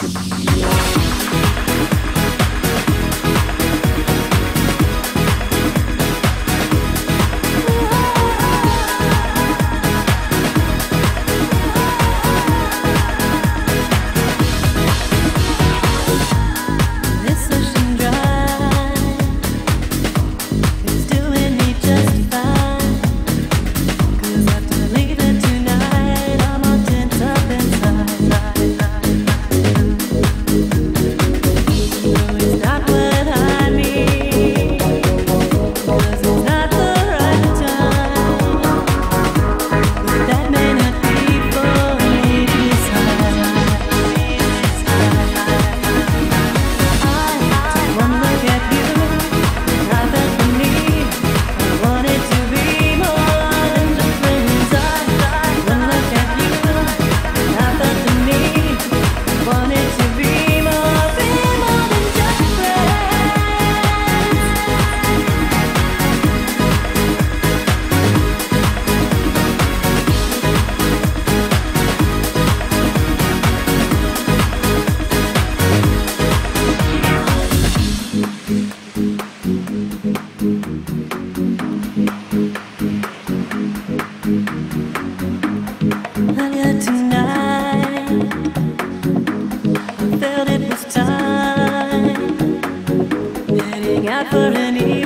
Yeah. out an any